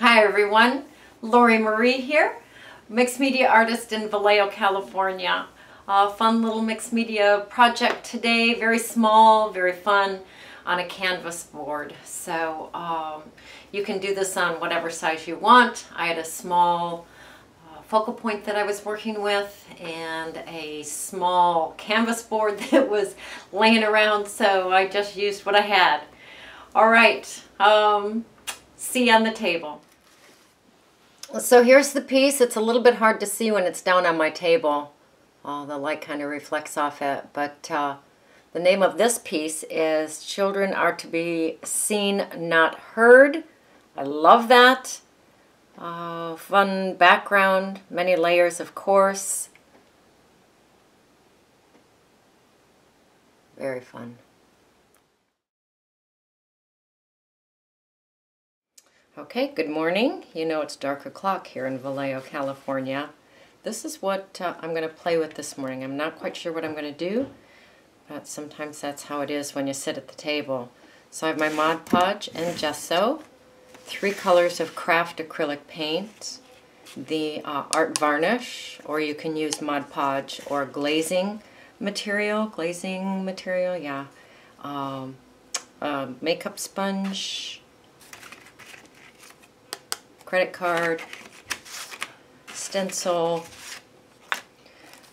Hi everyone, LorriMarie here, mixed media artist in Vallejo, California. A fun little mixed media project today, very small, very fun on a canvas board. So um, you can do this on whatever size you want. I had a small uh, focal point that I was working with and a small canvas board that was laying around so I just used what I had. All right, um, see you on the table. So here's the piece. It's a little bit hard to see when it's down on my table. Oh, the light kind of reflects off it. But uh, the name of this piece is Children Are to Be Seen, Not Heard. I love that. Uh, fun background, many layers of course. Very fun. Okay, good morning. You know it's dark o'clock here in Vallejo, California. This is what uh, I'm going to play with this morning. I'm not quite sure what I'm going to do, but sometimes that's how it is when you sit at the table. So I have my Mod Podge and gesso, three colors of craft acrylic paint, the uh, art varnish, or you can use Mod Podge or glazing material, glazing material, yeah, um, uh, makeup sponge, credit card, stencil.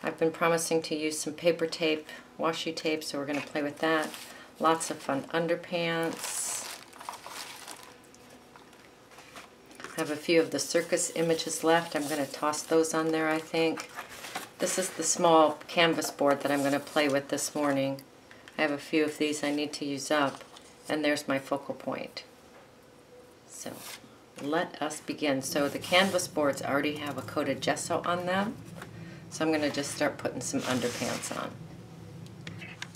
I've been promising to use some paper tape, washi tape, so we're going to play with that. Lots of fun underpants. I have a few of the circus images left. I'm going to toss those on there, I think. This is the small canvas board that I'm going to play with this morning. I have a few of these I need to use up. And there's my focal point. So let us begin. So the canvas boards already have a coat of gesso on them. So I'm going to just start putting some underpants on.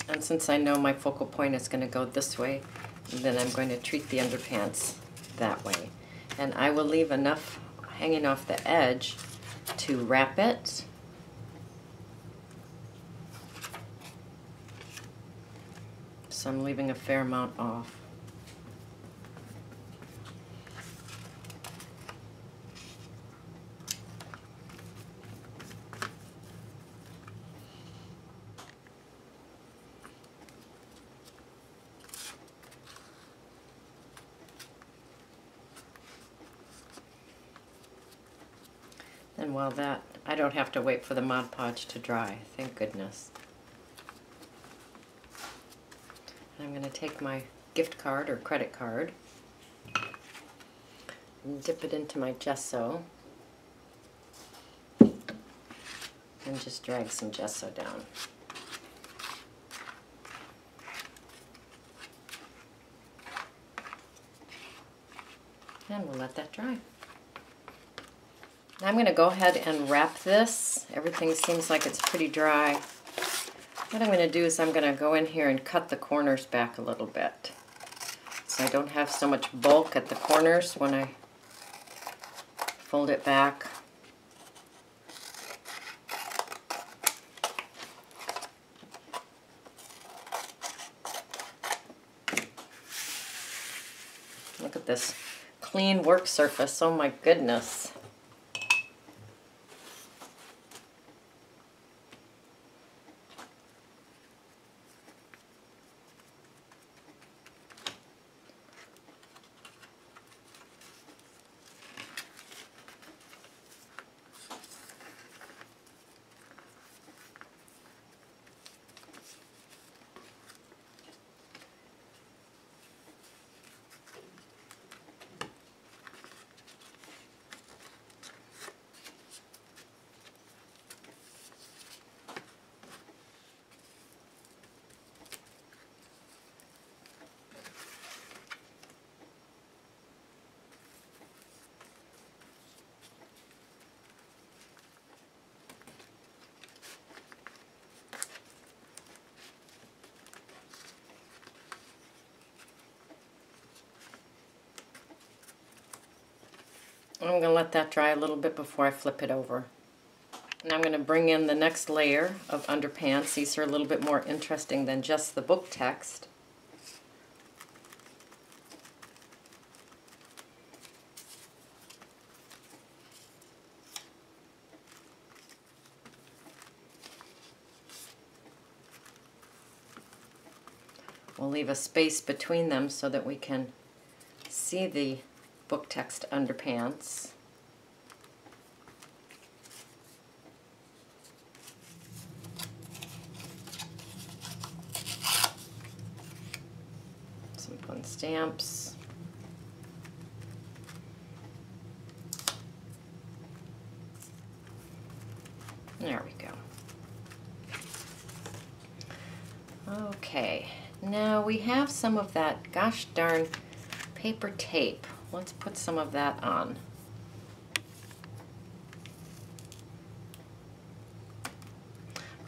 And since I know my focal point is going to go this way, then I'm going to treat the underpants that way. And I will leave enough hanging off the edge to wrap it. So I'm leaving a fair amount off. And while that, I don't have to wait for the Mod Podge to dry, thank goodness. I'm going to take my gift card or credit card and dip it into my gesso and just drag some gesso down. And we'll let that dry. I'm going to go ahead and wrap this. Everything seems like it's pretty dry. What I'm going to do is I'm going to go in here and cut the corners back a little bit. So I don't have so much bulk at the corners when I fold it back. Look at this clean work surface. Oh my goodness. I'm going to let that dry a little bit before I flip it over. And I'm going to bring in the next layer of underpants. These are a little bit more interesting than just the book text. We'll leave a space between them so that we can see the book text underpants. Some fun stamps. There we go. Okay, now we have some of that gosh darn paper tape. Let's put some of that on.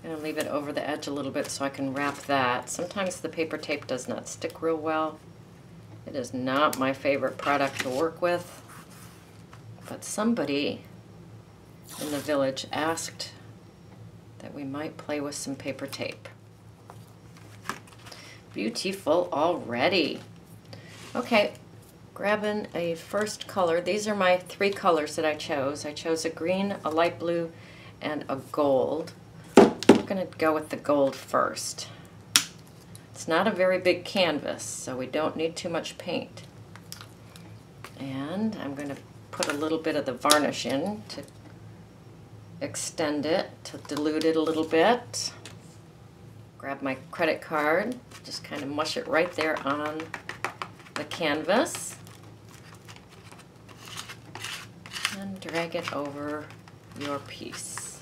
I'm going to leave it over the edge a little bit so I can wrap that. Sometimes the paper tape does not stick real well. It is not my favorite product to work with, but somebody in the village asked that we might play with some paper tape. Beautiful already. Okay, grabbing a first color. These are my three colors that I chose. I chose a green, a light blue, and a gold. I'm going to go with the gold first. It's not a very big canvas, so we don't need too much paint. And I'm going to put a little bit of the varnish in to extend it, to dilute it a little bit. Grab my credit card, just kind of mush it right there on the canvas. And drag it over your piece.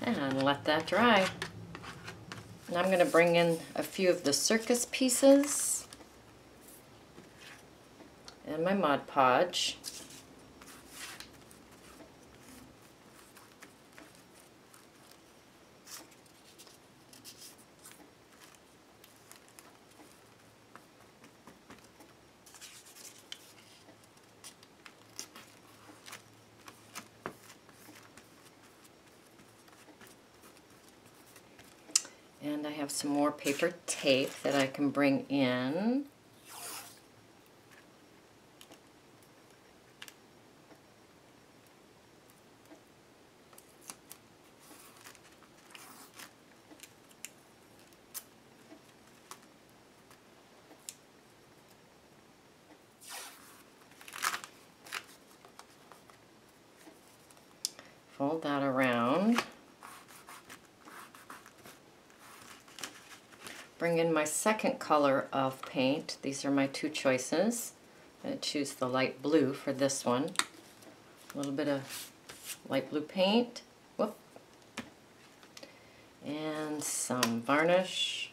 And let that dry. And I'm going to bring in a few of the circus pieces and my Mod Podge. And I have some more paper tape that I can bring in. Fold that around. Bring in my second color of paint. These are my two choices. I'm going to choose the light blue for this one. A little bit of light blue paint. Whoop. And some varnish.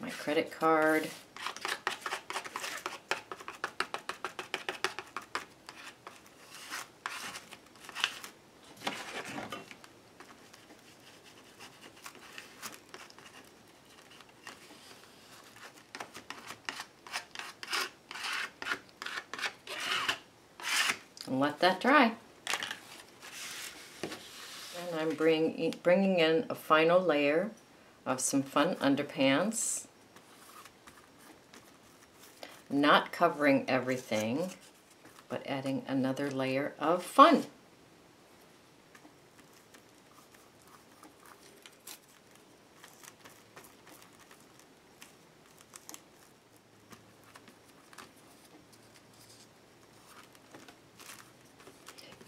My credit card. That dry. And I'm bring, bringing in a final layer of some fun underpants. Not covering everything, but adding another layer of fun.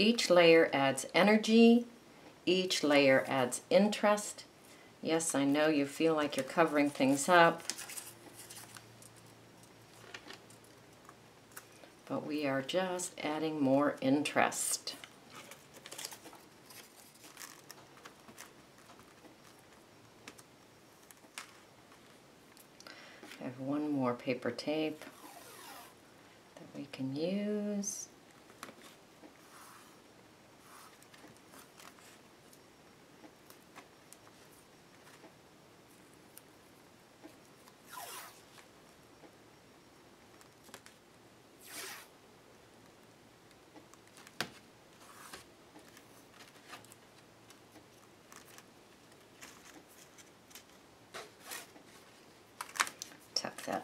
Each layer adds energy, each layer adds interest. Yes, I know you feel like you're covering things up, but we are just adding more interest. I have one more paper tape that we can use.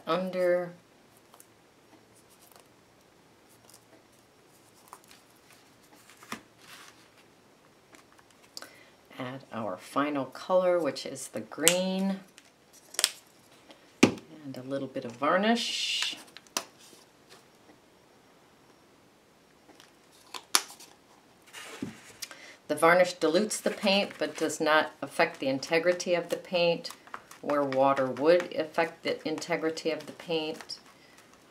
Under. Add our final color, which is the green. And a little bit of varnish. The varnish dilutes the paint but does not affect the integrity of the paint where water would affect the integrity of the paint.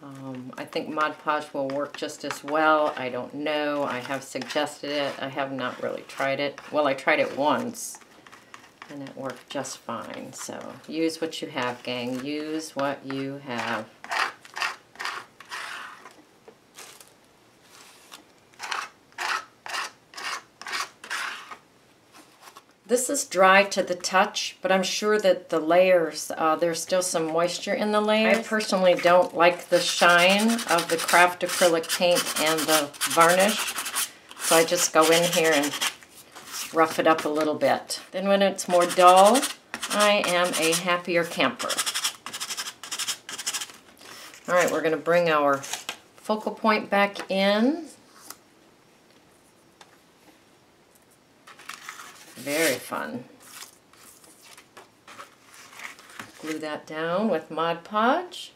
Um, I think Mod Podge will work just as well. I don't know. I have suggested it. I have not really tried it. Well, I tried it once and it worked just fine. So use what you have, gang. Use what you have. This is dry to the touch, but I'm sure that the layers, uh, there's still some moisture in the layers. I personally don't like the shine of the craft acrylic paint and the varnish, so I just go in here and rough it up a little bit. Then when it's more dull, I am a happier camper. All right, we're gonna bring our focal point back in. Very fun. Glue that down with Mod Podge.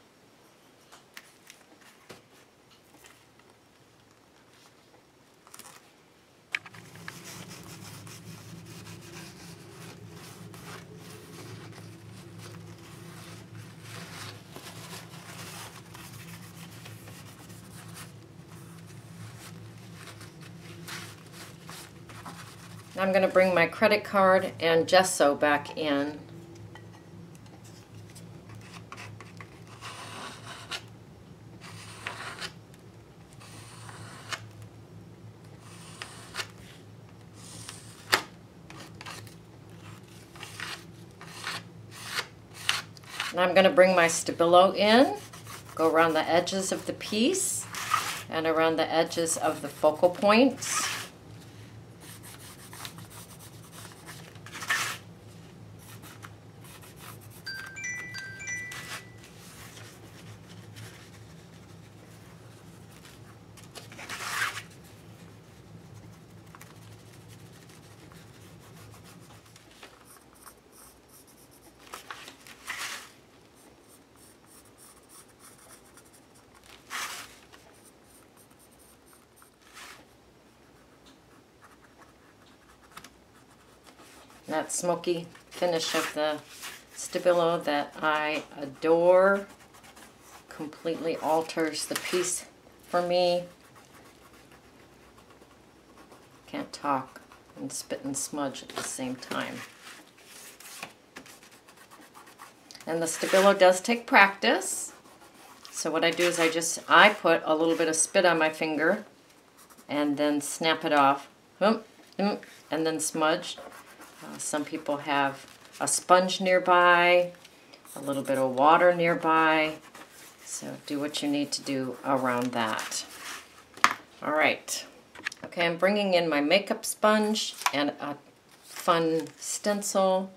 I'm going to bring my credit card and gesso back in. And I'm going to bring my Stabilo in, go around the edges of the piece and around the edges of the focal points. That smoky finish of the Stabilo that I adore. Completely alters the piece for me. Can't talk and spit and smudge at the same time. And the Stabilo does take practice. So what I do is I just, I put a little bit of spit on my finger and then snap it off. And then smudge. Uh, some people have a sponge nearby, a little bit of water nearby. So do what you need to do around that. All right. Okay, I'm bringing in my makeup sponge and a fun stencil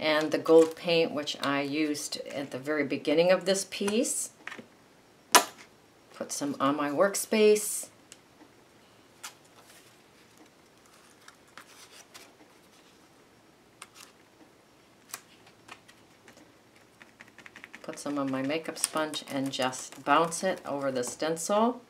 and the gold paint, which I used at the very beginning of this piece. Put some on my workspace. Some of my makeup sponge and just bounce it over the stencil.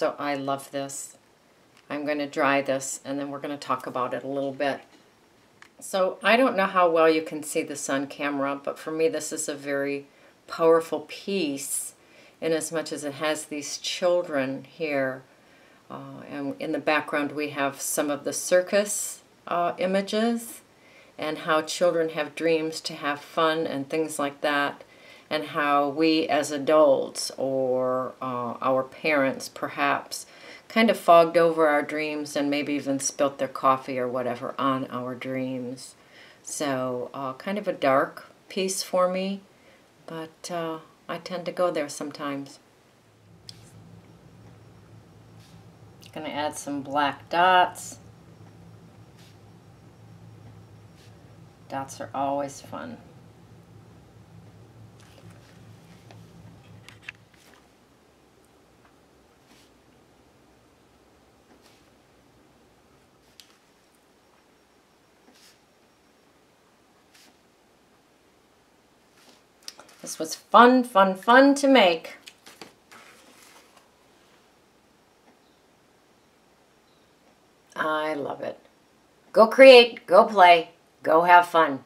So I love this. I'm going to dry this and then we're going to talk about it a little bit. So I don't know how well you can see this on camera, but for me this is a very powerful piece in as much as it has these children here. Uh, and in the background we have some of the circus uh, images and how children have dreams to have fun and things like that and how we as adults or uh, our parents perhaps kind of fogged over our dreams and maybe even spilt their coffee or whatever on our dreams. So uh, kind of a dark piece for me, but uh, I tend to go there sometimes. Going to add some black dots. Dots are always fun. This was fun, fun, fun to make. I love it. Go create, go play, go have fun.